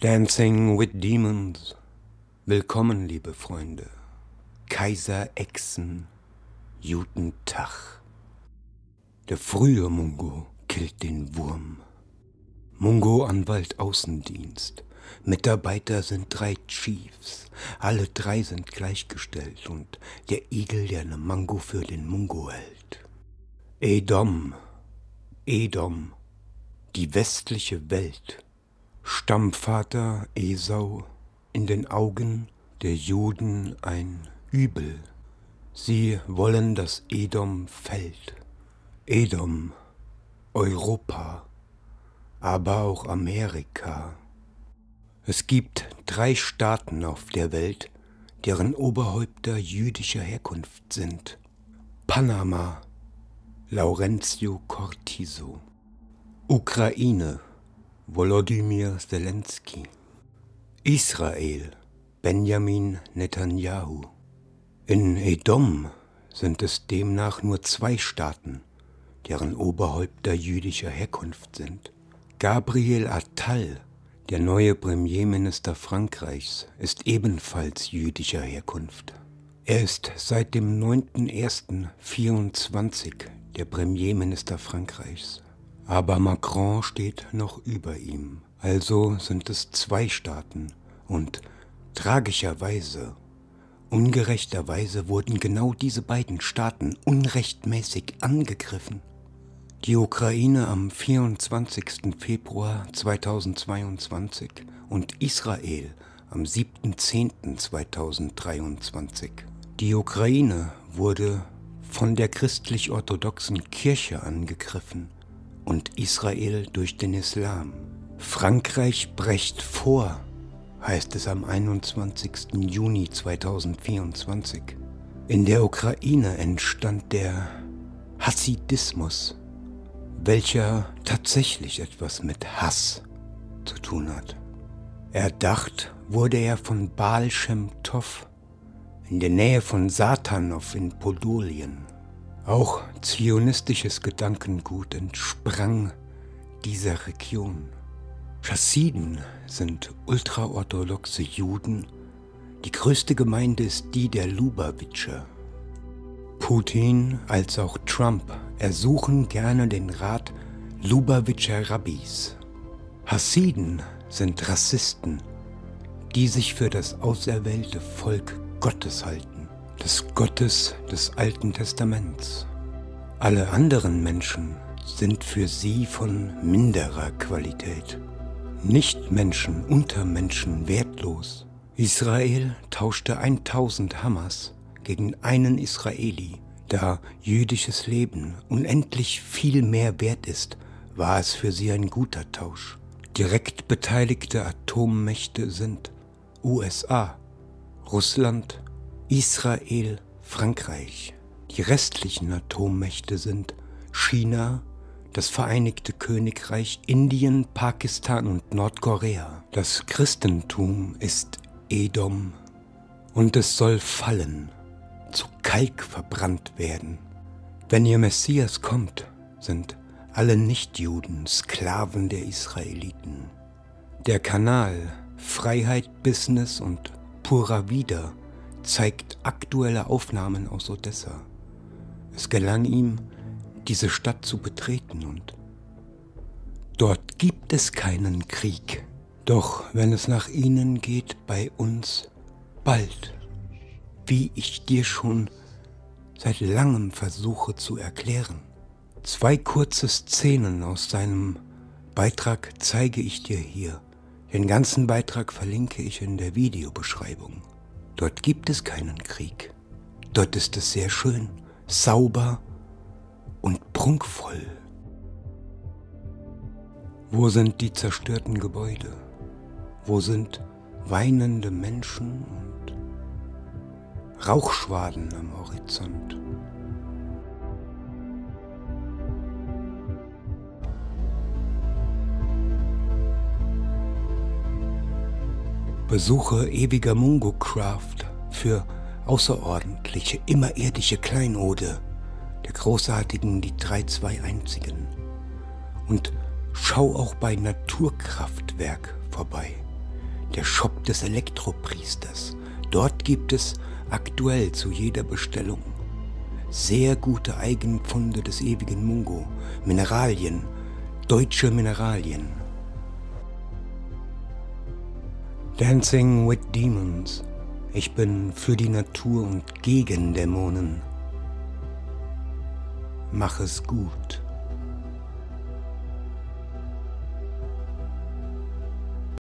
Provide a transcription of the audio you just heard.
Dancing with Demons. Willkommen, liebe Freunde. Kaiser Echsen, guten Tag. Der frühe Mungo killt den Wurm. Mungo Anwalt Außendienst. Mitarbeiter sind drei Chiefs. Alle drei sind gleichgestellt und der Igel, der ne Mango für den Mungo hält. Edom, Edom, die westliche Welt. Stammvater Esau, in den Augen der Juden ein Übel. Sie wollen, dass Edom fällt. Edom, Europa, aber auch Amerika. Es gibt drei Staaten auf der Welt, deren Oberhäupter jüdischer Herkunft sind. Panama, Laurentio Cortizo. Ukraine, Volodymyr Zelensky. Israel, Benjamin Netanyahu. In Edom sind es demnach nur zwei Staaten, deren Oberhäupter jüdischer Herkunft sind. Gabriel Attal, der neue Premierminister Frankreichs, ist ebenfalls jüdischer Herkunft. Er ist seit dem 9.01.24 der Premierminister Frankreichs. Aber Macron steht noch über ihm. Also sind es zwei Staaten und tragischerweise, ungerechterweise wurden genau diese beiden Staaten unrechtmäßig angegriffen. Die Ukraine am 24. Februar 2022 und Israel am 7.10.2023. Die Ukraine wurde von der christlich-orthodoxen Kirche angegriffen und Israel durch den Islam. Frankreich brecht vor, heißt es am 21. Juni 2024. In der Ukraine entstand der Hassidismus, welcher tatsächlich etwas mit Hass zu tun hat. Erdacht wurde er von Baal Shem Tov in der Nähe von Satanov in Podolien. Auch zionistisches Gedankengut entsprang dieser Region. Chassiden sind ultraorthodoxe Juden. Die größte Gemeinde ist die der Lubavitcher. Putin als auch Trump ersuchen gerne den Rat Lubavitcher Rabbis. Hassiden sind Rassisten, die sich für das auserwählte Volk Gottes halten des Gottes des Alten Testaments. Alle anderen Menschen sind für sie von minderer Qualität. Nichtmenschen unter Menschen wertlos. Israel tauschte 1000 Hamas gegen einen Israeli. Da jüdisches Leben unendlich viel mehr wert ist, war es für sie ein guter Tausch. Direkt beteiligte Atommächte sind USA, Russland Israel, Frankreich. Die restlichen Atommächte sind China, das Vereinigte Königreich, Indien, Pakistan und Nordkorea. Das Christentum ist Edom und es soll fallen, zu Kalk verbrannt werden. Wenn ihr Messias kommt, sind alle Nichtjuden Sklaven der Israeliten. Der Kanal Freiheit, Business und Pura Vida zeigt aktuelle Aufnahmen aus Odessa. Es gelang ihm, diese Stadt zu betreten und dort gibt es keinen Krieg. Doch wenn es nach ihnen geht, bei uns bald, wie ich dir schon seit langem versuche zu erklären. Zwei kurze Szenen aus seinem Beitrag zeige ich dir hier. Den ganzen Beitrag verlinke ich in der Videobeschreibung. Dort gibt es keinen Krieg. Dort ist es sehr schön, sauber und prunkvoll. Wo sind die zerstörten Gebäude? Wo sind weinende Menschen und Rauchschwaden am Horizont? Besuche ewiger Mungo Craft für außerordentliche, immerirdische Kleinode der großartigen Die 321 und schau auch bei Naturkraftwerk vorbei. der Shop des Elektropriesters. Dort gibt es aktuell zu jeder Bestellung sehr gute Eigenpfunde des ewigen Mungo, Mineralien, deutsche Mineralien. Dancing with Demons. Ich bin für die Natur und gegen Dämonen. Mach es gut.